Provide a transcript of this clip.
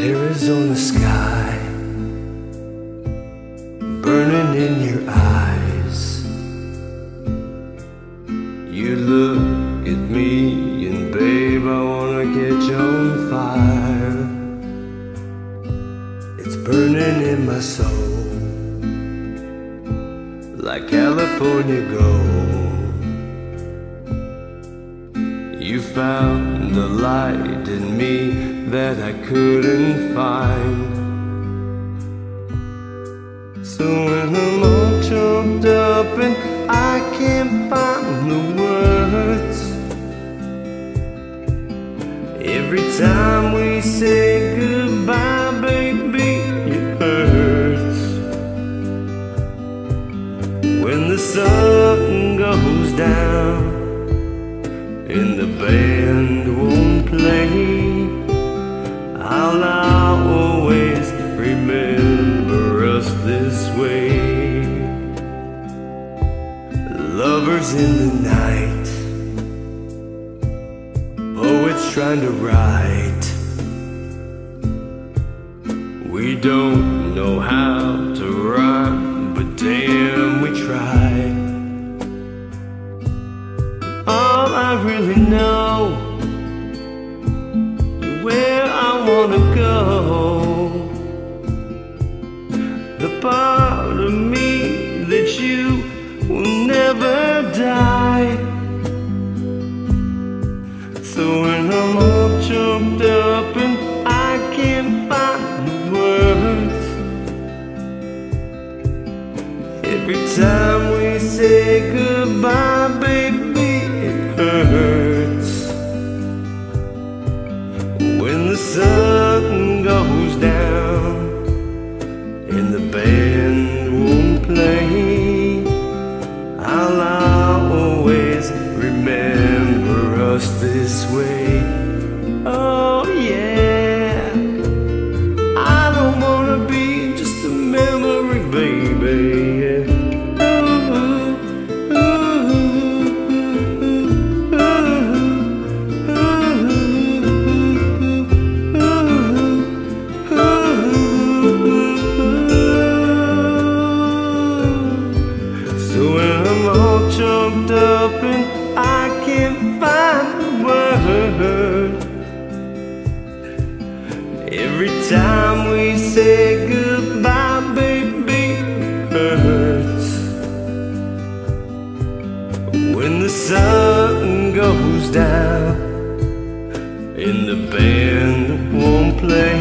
Arizona sky burning in your eyes. You look at me, and babe, I wanna catch on fire. It's burning in my soul like California gold. You found the light in me that I couldn't find. So when I'm all choked up and I can't find the words, every time we say I'll always remember us this way. Lovers in the night, poets trying to write. We don't know how to rhyme, The part of me that you will never die. So when I'm all choked up and I can't find the words, every time we say goodbye, choked up and I can't find the word. Every time we say goodbye, baby, it hurts. When the sun goes down and the band won't play.